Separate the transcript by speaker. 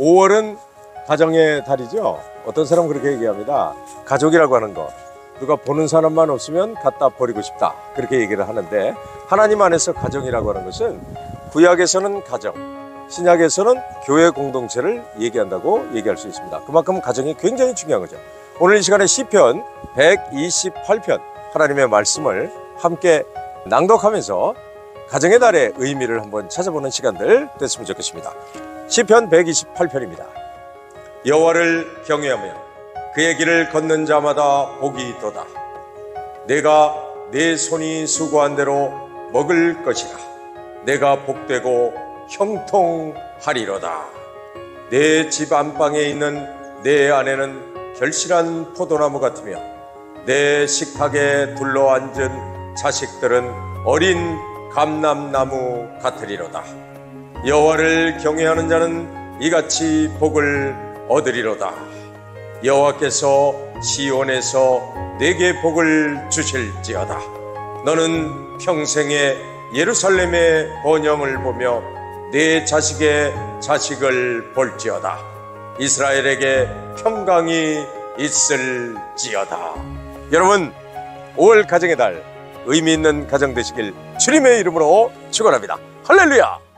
Speaker 1: 5월은 가정의 달이죠. 어떤 사람은 그렇게 얘기합니다. 가족이라고 하는 것. 누가 보는 사람만 없으면 갖다 버리고 싶다. 그렇게 얘기를 하는데 하나님 안에서 가정이라고 하는 것은 구약에서는 가정, 신약에서는 교회 공동체를 얘기한다고 얘기할 수 있습니다. 그만큼 가정이 굉장히 중요한 거죠. 오늘 이 시간에 시편 128편 하나님의 말씀을 함께 낭독하면서 가정의 달의 의미를 한번 찾아보는 시간들 됐으면 좋겠습니다. 시편 128편입니다. 여호와를 경외하며 그의 길을 걷는 자마다 복이 도다. 내가 내 손이 수고한 대로 먹을 것이라. 내가 복되고 형통하리로다. 내 집 안방에 있는 내 아내는 결실한 포도나무 같으며 내 식탁에 둘러앉은 자식들은 어린 감람나무 같으리로다. 여호와를 경외하는 자는 이같이 복을 얻으리로다. 여호와께서 시온에서 내게 복을 주실지어다. 너는 평생에 예루살렘의 번영을 보며 내 자식의 자식을 볼지어다. 이스라엘에게 평강이 있을지어다. 여러분, 5월 가정의 달 의미 있는 가정 되시길 주님의 이름으로 축원합니다. 할렐루야!